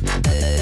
Uh,